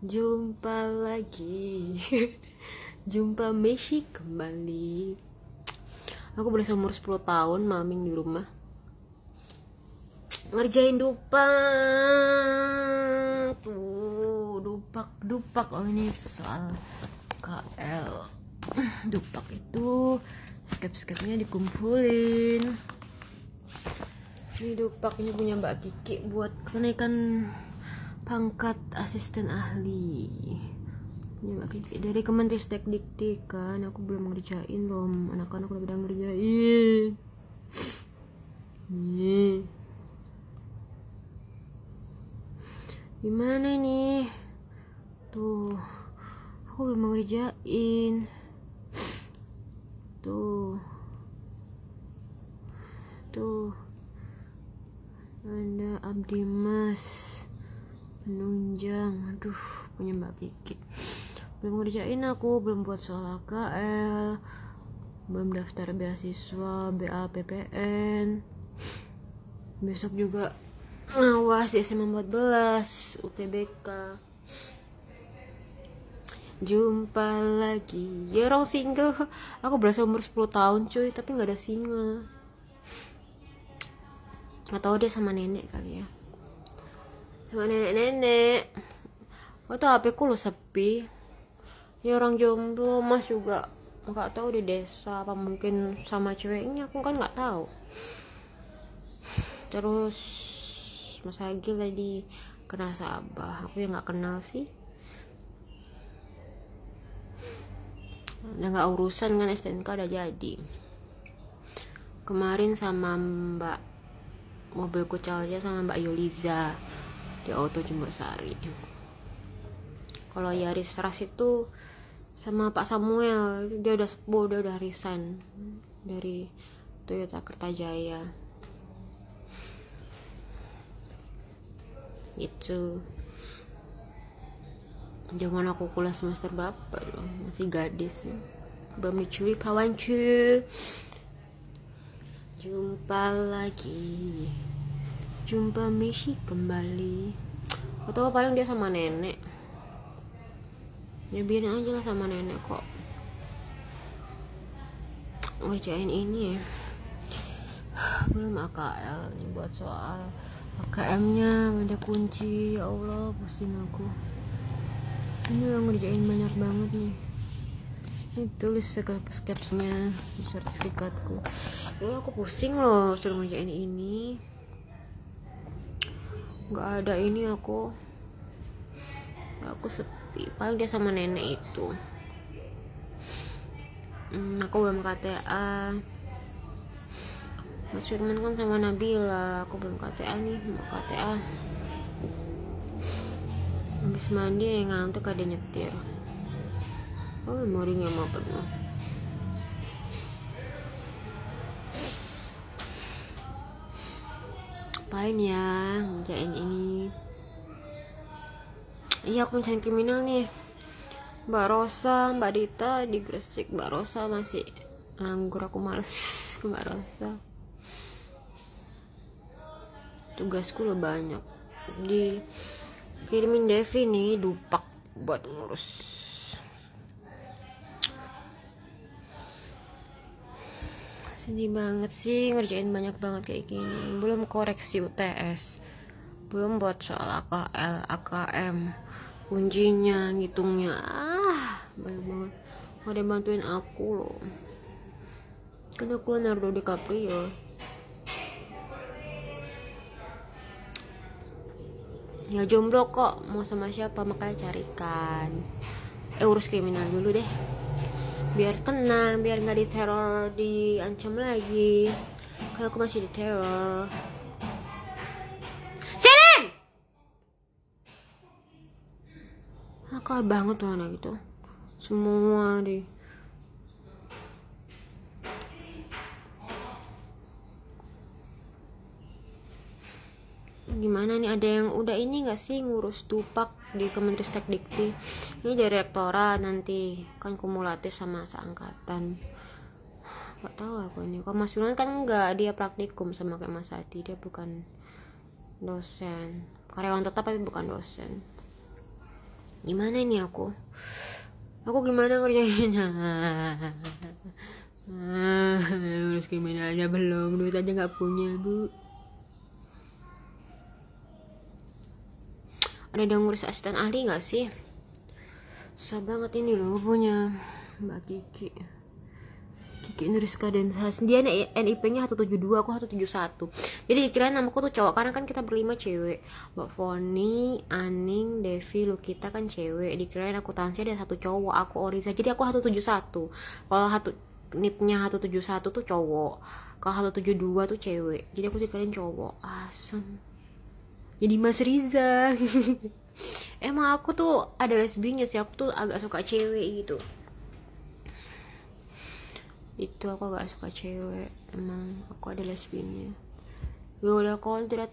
Jumpa lagi. Jumpa Messi kembali. Aku udah seumur 10 tahun maming di rumah. Ngerjain dupak. Tuh Dupak Dupak. Oh ini soal KL Dupak itu Skep-skepnya dikumpulin. Ini dupak punya Mbak Kiki Buat kenaikan pangkat asisten ahli. Ini mbak Kiki dari Kemenristek Dikti kan aku belum ngerjain belum. Anak-anak udah ngerjain. Nih gimana nih tuh aku belum ngerjain. Tuh. Tuh. Anda Abdi Mas menunjang aduh punya mbak Kiki. Belum ngerjain aku belum buat soal AKL belum daftar beasiswa BAPPN besok juga ngawas di SMA 14 UTBK jumpa lagi. Ya orang single. Aku berasa umur 10 tahun cuy tapi nggak ada single. Tahu dia sama nenek kali ya sama nenek-nenek. Waktu HP ku lo sepi. Ya orang jomblo mas juga nggak tahu di desa apa mungkin sama ceweknya. Aku kan nggak tahu. Terus mas Agil tadi kena sabah. Aku yang nggak kenal sih. Udah nggak urusan kan STNK udah jadi. Kemarin sama mbak mobil kucalnya sama mbak Yuliza di auto Jemur Sari kalau Yaris Ras itu sama Pak Samuel dia udah sepuh dia udah resign dari Toyota Kertajaya. Itu zaman aku kuliah semester berapa loh masih gadis. Belum dicuri perawan cuy jumpa lagi jumpa Messi kembali. Atau paling dia sama nenek. Ya biarin aja lah sama nenek kok. Ngerjain ini ya. Belum AKL nih buat soal AKM nya ada kunci. Ya Allah pusing aku. Ini lo ngerjain banyak banget nih. Ini tulis skepsnya di sertifikatku. Ya aku pusing loh suruh ngerjain ini nggak ada ini aku. Aku sepi. Paling dia sama nenek itu. Hmm, aku belum KTA Mas Firman kan sama Nabila. Aku belum KTA nih mau KTA habis mandi yang ngantuk ada nyetir. Oh memorinya mau penuh ngapain ya? Ngerjain ini. Iya aku mencari kriminal nih. Mbak Rosa, Mbak Dita di Gresik. Mbak Rosa masih nganggur aku males. Mbak Rosa. Tugasku lo banyak. Di kirimin Devi nih dupak buat ngurus sedih banget sih ngerjain banyak banget kayak gini. Belum koreksi UTS belum buat soal AKL AKM kuncinya ngitungnya. Ah banyak banget. Gak ada bantuin aku loh. Kan aku Leonardo DiCaprio. Ya jomblo kok. Mau sama siapa? Makanya carikan. Eh urus kriminal dulu deh biar tenang biar nggak diteror diancam lagi. Kalau aku masih diteror. Seren akal banget tuh anak itu. Semua deh gimana nih ada yang udah ini gak sih ngurus tupak di Kemenristek Dikti ini dari rektorat nanti kan kumulatif sama seangkatan. Gak tahu aku ini. Kalau Mas Yunan kan enggak dia praktikum sama kayak Mas Adi dia bukan dosen. Karyawan tetap tapi bukan dosen. Gimana ini aku? Aku gimana ngerjainnya? Harus gimana aja belum. Duit aja nggak punya bu ada yang ngurus asisten ahli nggak sih? Susah banget ini loh punya mbak Kiki. Kiki Nuriska dan dia NIP nya 172 aku 171 jadi kira namaku tuh cowok karena kan kita berlima cewek. Mbak Foni Aning Devi Lukita kan cewek. Dikirain aku Tansya ada satu cowok aku Oriza. Jadi aku 171 kalau satu nipnya 171 tuh cowok. Kalau 172 tuh cewek. Jadi aku dikirain cowok. Asem jadi Mas Riza. Emang aku tuh ada lesbinya sih aku tuh agak suka cewek gitu. Itu aku agak suka cewek emang aku ada lesbinya boleh kodrat